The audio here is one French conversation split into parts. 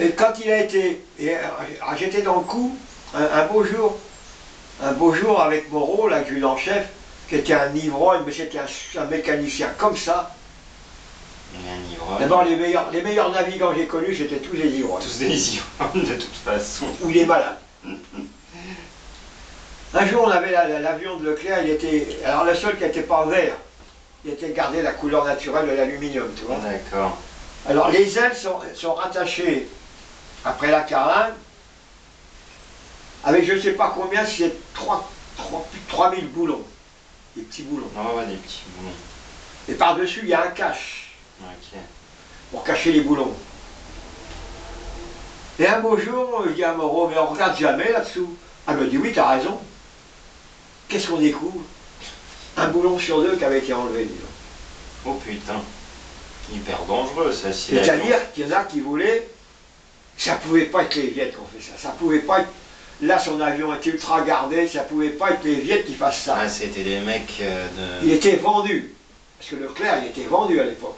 Et quand il a été, euh, j'étais dans le coup, un, un beau jour, un beau jour avec Moreau, l'adjudant-chef, qui était un ivrogne, mais c'était un, un mécanicien comme ça. Il est un ivrogne. D'abord, les meilleurs, les meilleurs navigants que j'ai connus, c'était tous des ivrognes. Tous des ivrognes de toute façon. Ou des malades. Un jour, on avait la- la- l'avion de Leclerc, il était. Alors, le seul qui n'était pas vert, il était gardé la couleur naturelle de l'aluminium, tu vois. D'accord. Alors, les ailes sont, sont rattachées après la carlingue, avec je ne sais pas combien, c'est 3, 3, plus de 3000 boulons, des petits boulons. Oh, ouais, des petits boulons. Et par-dessus, il y a un cache Ok. pour cacher les boulons. Et un beau jour, je dis à Moreau, mais on regarde jamais là-dessous. Elle me dit, oui, t'as raison. Qu'est-ce qu'on découvre? Un boulon sur deux qui avait été enlevé, dis donc. Oh putain. Hyper dangereux ça. C'est-à-dire qu'il y en a qui voulaient, ça pouvait pas être les Viettes qui ont fait ça. Ça pouvait pas être, là son avion était ultra gardé, ça pouvait pas être les Viettes qui fassent ça. Ah, c'était des mecs euh, Il de. était vendu. Parce que Leclerc, il était vendu à l'époque.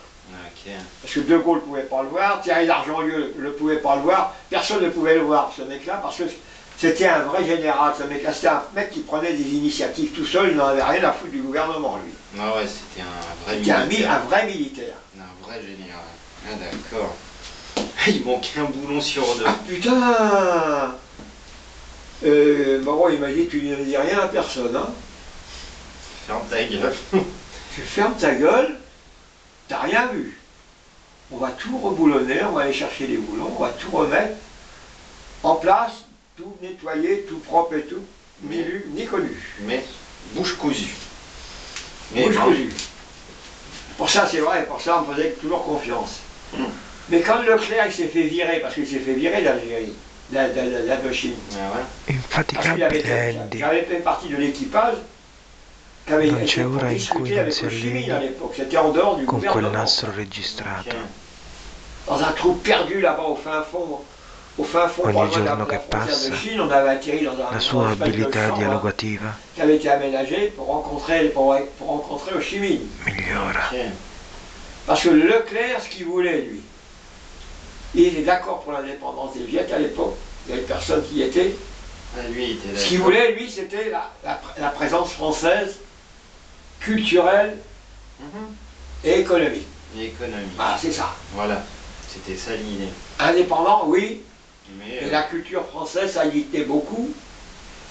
Parce que De Gaulle ne pouvait pas le voir, Thierry d'Argentlieu ne pouvait pas le voir, personne ne pouvait le voir, ce mec-là, parce que c'était un vrai général, ce mec-là. C'était un mec qui prenait des initiatives tout seul, il n'en avait rien à foutre du gouvernement, lui. Ah ouais, c'était un vrai C'était un, militaire. un vrai militaire. Un vrai général. Ah d'accord. Il manquait un boulon sur deux. Ah putain euh, Moreau, il m'a dit, tu ne dis rien à personne, hein Ferme ta gueule. Tu fermes ta gueule, t'as rien vu. On va tout reboulonner, on va aller chercher les boulons, on va tout remettre en place, tout nettoyer, tout propre et tout, ni lu, ni connu. Mais bouche cousue. Mais Bouche non. cousue. Pour ça, c'est vrai, pour ça, on me faisait toujours confiance. Hmm. Mais quand Leclerc s'est fait virer, parce qu'il s'est fait virer d'Algérie, d'A- d'A- d'A- d'Indochine, Ah ouais. parce qu'il avait, fait partie de l'équipage qui avait Non été c'è ora in discuté cui non avec si le Chimie allinea à l'époque, c'était en dehors du con quel gouvernement. nastro registrato. Dans un trou perdu là-bas au fin fond, au fin fond, Ogni giorno la che frontière passa, de Chine, on avait atterri dans un La sua abilità dialogativa qui avait été aménagé pour rencontrer, pour, pour rencontrer Ho Chi Minh. migliora. Parce que Leclerc, ce qu'il voulait, lui, il était d'accord pour l'indépendance des Viettes à l'époque, il y avait personne qui y était. Ah, lui, était Ce qu'il voulait, lui, c'était la, la- la présence française, culturelle Mhm. et économique. L'économie. Voilà, c'est ça. Voilà. C'était ça l'idée. Indépendant, oui, Mais. et euh, la culture française, ça y était beaucoup,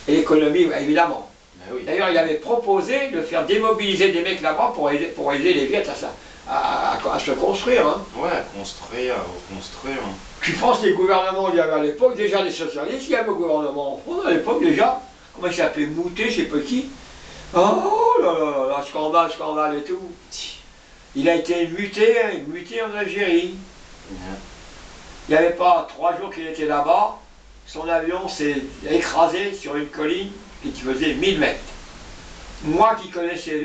et l'économie, évidemment. Bah oui. D'ailleurs, il avait proposé de faire démobiliser des mecs là-bas pour aider, pour aider les Viettes à, ça- à- à- à se construire. hein. Ouais, à construire, à reconstruire. Tu penses les gouvernements qu'il y avait à l'époque, déjà les socialistes, il y avait un gouvernement en France à l'époque déjà, comment il s'appelait Moutet, je sais pas qui. Oh là là là là, scandale, scandale et tout. Il a été muté, hein, muté en Algérie. Il n'y avait pas trois jours qu'il était là-bas, son avion s'est écrasé sur une colline qui faisait 1000 mètres. Moi qui connaissais